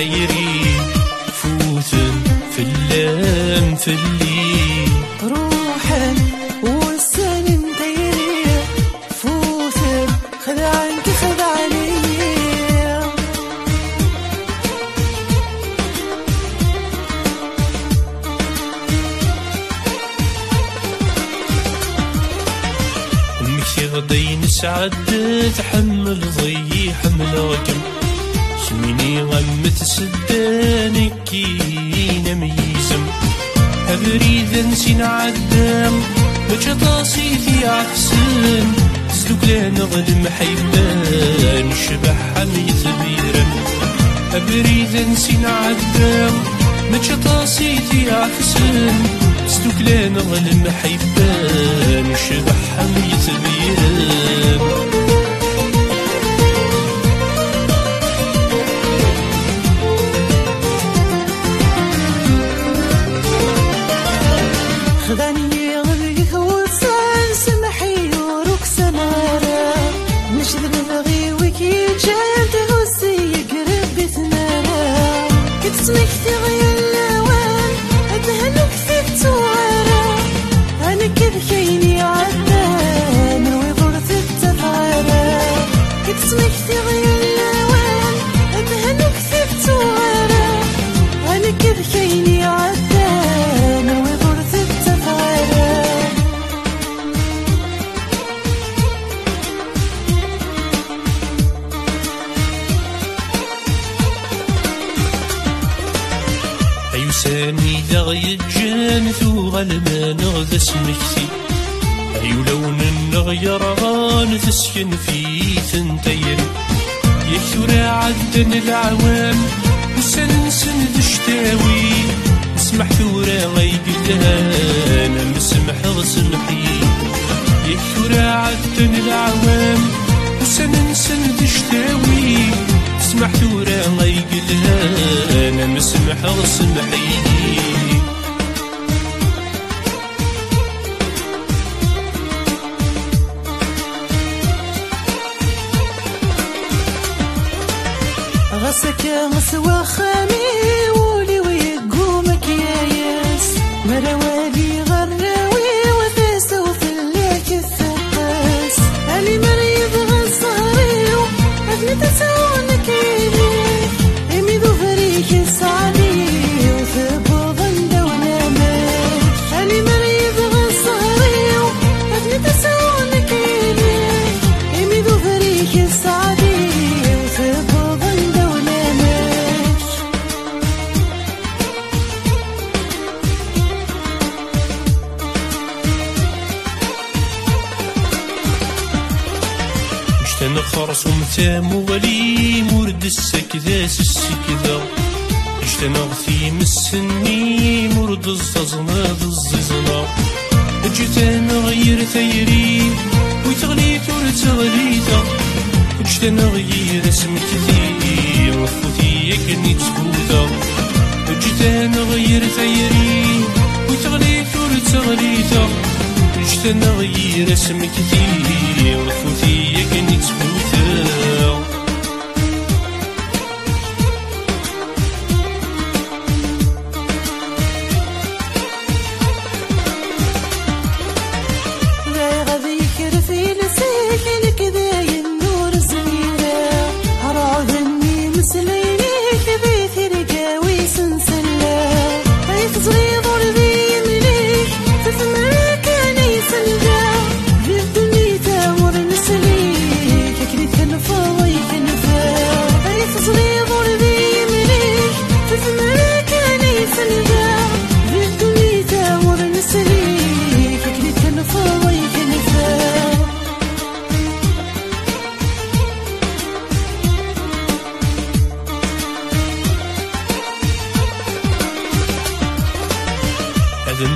تيري فوت في اللام في اللي روح والسن تيري يري خذ عنك خذ علي أمك غدي نسعد تحمل ضي حمل رقم شميني غم سدانك كينا ميزم أبريد نسين عدام باش طاسي في عفسن سلوك لا نغلم حيبان شبح حميت بيرا أبريد نسين عدام باش طاسي في عفسن سلوك لا نغلم حيبان شبح حميت بيرا أيوساني ذا يجان ثو غلمان غذا سمكتي أيو لون نغير غان تسكن في ثنتين يكثر عدن العوام وسن سن دشتاوي اسمح ثورة غيقلان مسمح غسمحي يكثر عدن العوام وسن سن دشتاوي اسمح ثورة غيقلان مسمح غسمحي غسك غسوا خامي ولي ويقومك يا ياس. مروالي مشتن خرص ومتام وغلي مورد السكذاس السكذا مشتن غثي مسني مورد الززناد الززنا جيتان غير ثيري وتغلي ثور تغليتا جيتان غير اسم كثير وفوتي يكني تفوتا جيتان غير ثيري وتغلي ثور تغليتا جيتان غير اسم كثير Sicily.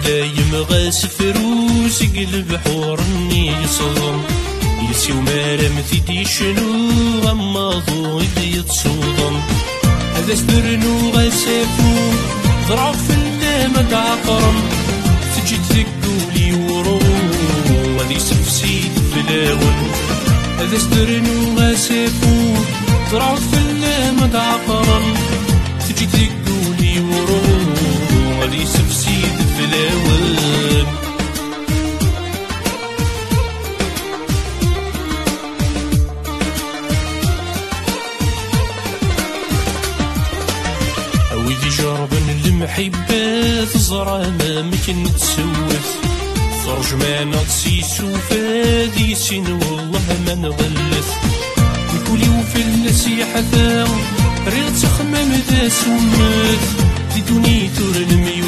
دايم غاس فروس قلب حورني يصدم يسي ومارم تدي شنو غمضو يدي يتصودم هذا سبرنو غاسفو ضرع في اللام عقرم تجي تقولي ورو هذي سفسيد فلاون هذا سبرنو غاسفو ضرع في المحبة تزرع ما ممكن تسوث فرجمان تسيسو فادي سين والله ما نغلث نكولي وفي النسيحة ذا ريت تخمم ذا سمت. في دوني تورن ميوفا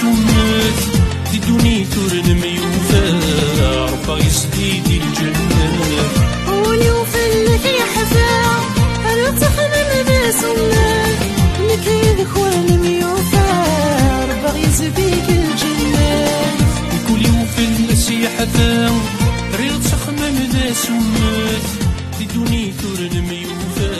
سمات في دوني تورن ميوفا عرفا يسديدي الجنة. أولي وفنك يا حفا أنا تخمم بسمات نكيد خوان ميوفا ربا يزبيك الجنة. كل يوم في الناس يا حفا ريت تخمم بسمات في دوني تورن ميوفا